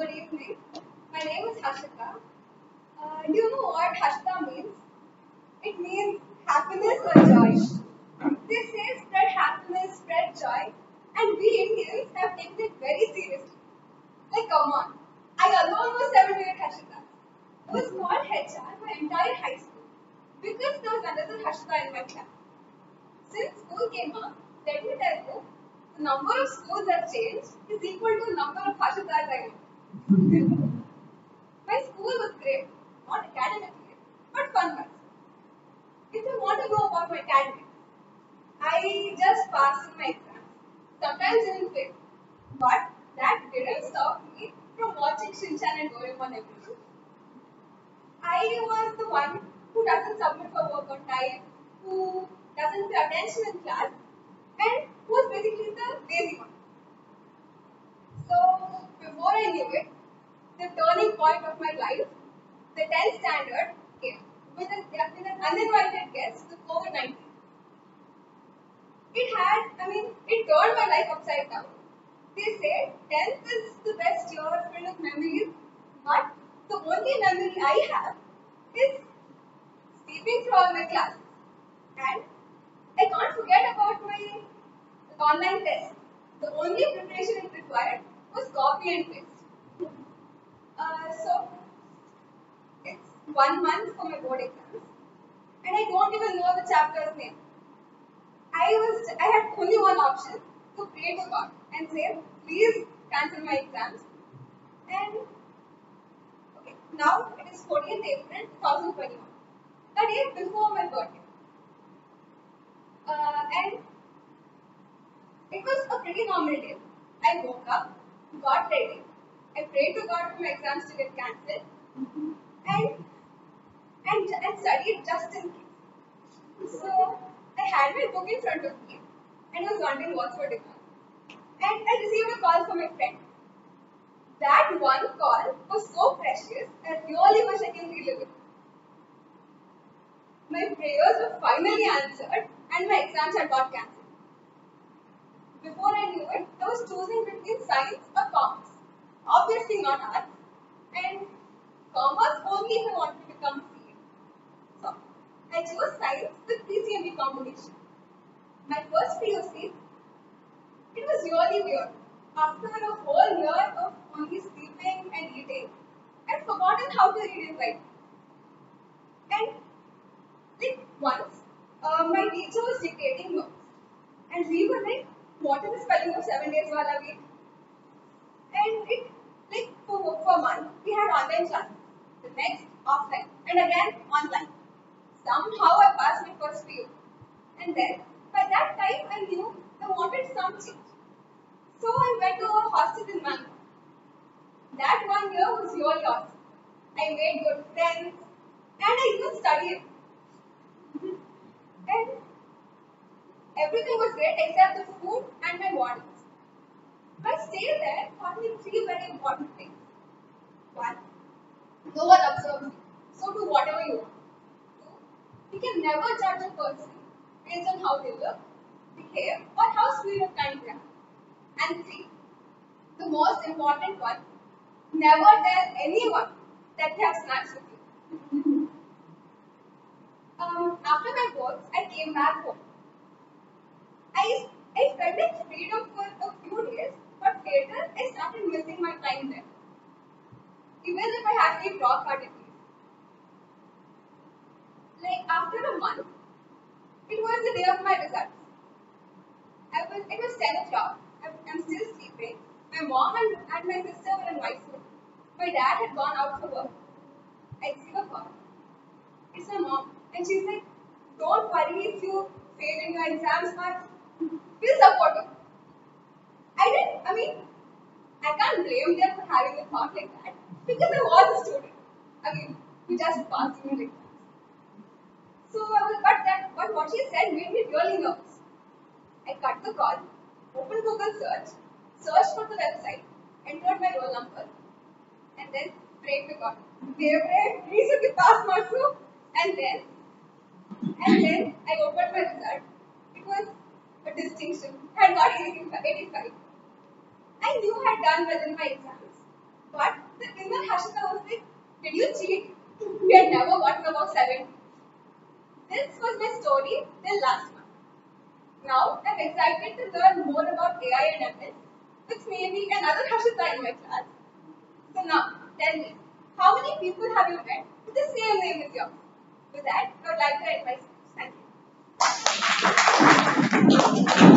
good evening. My name is Harshita. Uh, do you know what Harshita means? It means happiness or joy. They say spread happiness, spread joy, and we Indians have taken it very seriously. Like, come on. I alone was 7 to 8 Harshitas. I was called HR my entire high school because there was another Harshita in my class. Since school came up, let me tell you, the number of schools that changed is equal to the number of know. My school was great, not academically, but fun wise. If you want to know about my academics, I just passed in my exams. Sometimes even failed. But that didn't stop me from watching Shinchan and Doraemon every day. I was the one who doesn't submit for work on time, who doesn't pay attention in class, and who was basically the lazy one. So, before I knew it, the turning point of my life, the 10th standard, came with an, with an uninvited guest, the COVID 19. It had, I mean, it turned my life upside down. They say 10th is the best year filled with memories, but the only memory I have is sleeping through all my classes. And I can't forget about my online test. The only preparation it required was copy and paste. Uh, so, it's one month for my board exams, and I don't even know the chapter's name. I was I had only one option to pray to God and say, please cancel my exams. And okay, now it is 14th April 2021. The day before my birthday. Uh, and it was a pretty normal day. I woke up, got ready, I prayed to God for my exams to get cancelled, mm-hmm. and and and studied just in case. So I had my book in front of me and was wondering what's for dinner. And I received a call from my friend. That one call was so precious, I really wish I can relive it. My prayers were finally answered and my exams had got cancelled. Before I knew it, I was choosing between science or commerce. Obviously not arts. And commerce only if I want to become CA. So, I chose science with PCMB combination. My first POC, it was really weird. After a whole year of only sleeping and eating, I'd forgotten how to read and write. And like once, uh, my teacher was dictating notes, and we were like, "What is the spelling of seven days wala week?" And it like for for a month we had online classes, the next offline, and again online. Somehow I passed my first PU. And then, by that time, I knew I wanted some change. So I went to a hostel in Mangalore. That one year was really awesome. I made good friends and I even studied. and everything was great except the food and my My stay there me three very important things. One, no one observes you, so do whatever you want. We can never judge a person based on how they look, behave, or how sweet or kind they are. And three, the most important one, never tell anyone that they have snacks with you. um, after my boards, I came back home. I, I felt like freedom for a few days, but later I started missing my time there. Even if I had to rock hard least. Like after a month, it was the day of my results. I was, it was 10 o'clock. I'm, still sleeping. My mom and, and my sister were in my Mysore. My dad had gone out for work. I receive a call. It's my mom. And she's like, don't worry if you fail in your exams, but we'll support you. I mean, I can't blame them for having a thought like that because I was a student. I mean, who just passed in exams. So I was, but that, but what she said made me really nervous. I cut the call, opened Google search, searched for the website, entered my roll number, and then prayed to God. Devre, please give pass marks and then, and then I opened my result. It was a distinction. I had got 85. I knew I had done well in my exams, But the inner Harshita was like, did you cheat? We had never gotten above 70. This was my story till last month. Now I'm excited to learn more about AI and ML, which may be another Harshita in my class. So now, tell me, how many people have you met with the same name as yours? With that, I would like to my speech. Thank you.